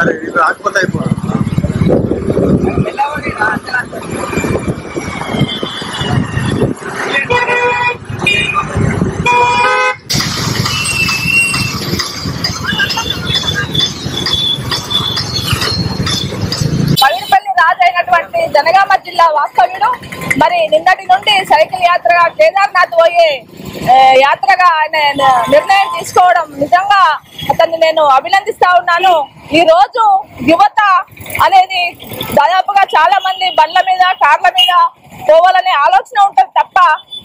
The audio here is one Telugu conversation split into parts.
అరే ఇది రాకపోతే అయిపోతుంది రాజు అయినటువంటి జనగామ జిల్లా వాస్తవ్యుడు. మరి నిన్నటి నుండి సైకిల్ యాత్రగా కేదార్నాథ్ పోయే యాత్రగా ఆయన నిర్ణయం తీసుకోవడం నిజంగా అతన్ని నేను అభినందిస్తా ఉన్నాను. ఈ రోజు యువత అనేది దాదాపుగా చాలా మంది బండ్ల మీద కార్ల మీద పోవాలనే ఆలోచన ఉంటుంది తప్ప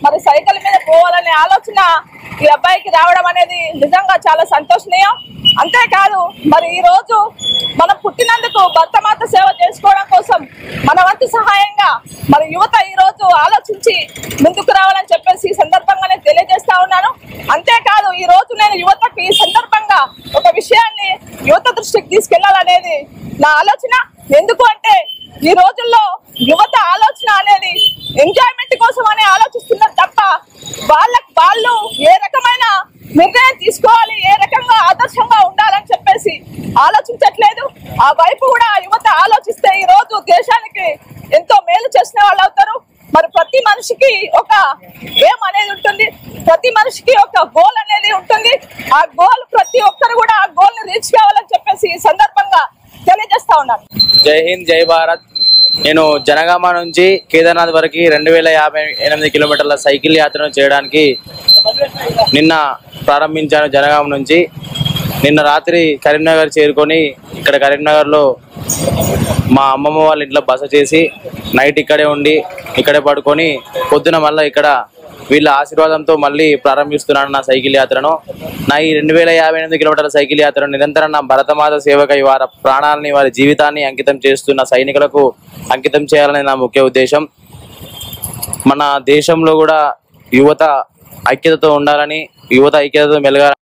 మరి సైకిల్ మీద పోవాలనే ఆలోచన ఈ అబ్బాయికి రావడం అనేది నిజంగా చాలా సంతోషనీయం. అంతేకాదు మరి ఈ రోజు మనం పుట్టినందుకు భర్తమాత సేవ చేసుకోవడం కోసం మన వంతు సహాయంగా మరి యువత ఈ రోజు ఆలోచించి ముందుకు రావాలని చెప్పేసి ఈ సందర్భంగా నేను తెలియజేస్తా ఉన్నాను అంతేకాదు ఈ రోజు నేను యువతకు ఈ సందర్భంగా ఒక విషయాన్ని యువత దృష్టికి తీసుకెళ్ళాలనేది నా ఆలోచన. ఎందుకు అంటే ఈ రోజుల్లో యువత ఆలోచన అనేది ఎంజాయ్మెంట్ కోసం అని ఆలోచిస్తున్నారు తప్ప వాళ్ళ వాళ్ళు ఏ రకమైన నిర్ణయం తీసుకోవాలి ఏ రకంగా ఆదర్శంగా ఉండాలని చెప్పేసి ఆలోచించట్లేదు. ఆ వైపు కూడా యువత ఆలోచిస్తే ఈ రోజు దేశానికి ఎంతో మేలు చేసిన వాళ్ళు అవుతారు. మరి ప్రతి మనిషికి ఒక ఏం అనేది ఉంటుంది. ప్రతి మనిషికి ఒక గోల్ అనేది ఉంటుంది. ఆ గోల్ ప్రతి ఒక్కరు కూడా ఆ గోల్ని రీచ్ కావాలని చెప్పేసి ఈ సందర్భంగా తెలియజేస్తా ఉన్నాను జై హింద్ జై భారత్. నేను జనగామ నుంచి కేదార్నాథ్ వరకు రెండు వేల యాభై ఎనిమిది కిలోమీటర్ల సైకిల్ యాత్రను చేయడానికి నిన్న ప్రారంభించాను జనగామ నుంచి. నిన్న రాత్రి కరీంనగర్ చేరుకొని ఇక్కడ కరీంనగర్లో మా అమ్మమ్మ వాళ్ళ ఇంట్లో బస చేసి నైట్ ఇక్కడే ఉండి ఇక్కడే పడుకొని పొద్దున మళ్ళీ ఇక్కడ వీళ్ళ ఆశీర్వాదంతో మళ్ళీ ప్రారంభిస్తున్నాను నా సైకిల్ యాత్రను. నా ఈ రెండు వేల యాభై ఎనిమిది కిలోమీటర్ల సైకిల్ యాత్రను నిరంతరం నా భరతమాత సేవకై వారి ప్రాణాలని వారి జీవితాన్ని అంకితం చేస్తున్న సైనికులకు అంకితం చేయాలని నా ముఖ్య ఉద్దేశం. మన దేశంలో కూడా యువత ఐక్యతతో ఉండాలని యువత ఐక్యతతో మెలగాలని